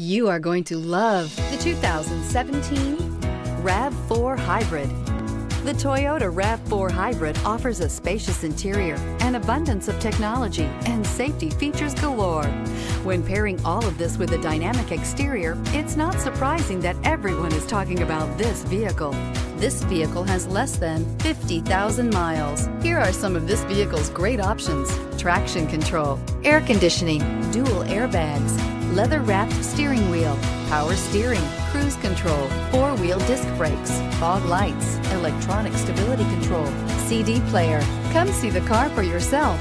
You are going to love the 2017 RAV4 Hybrid. The Toyota RAV4 Hybrid offers a spacious interior, an abundance of technology, and safety features galore. When pairing all of this with a dynamic exterior, it's not surprising that everyone is talking about this vehicle. This vehicle has less than 50,000 miles. Here are some of this vehicle's great options. Traction control, air conditioning, dual airbags, leather-wrapped steering wheel, power steering, cruise control, four-wheel disc brakes, fog lights, electronic stability control, CD player. Come see the car for yourself.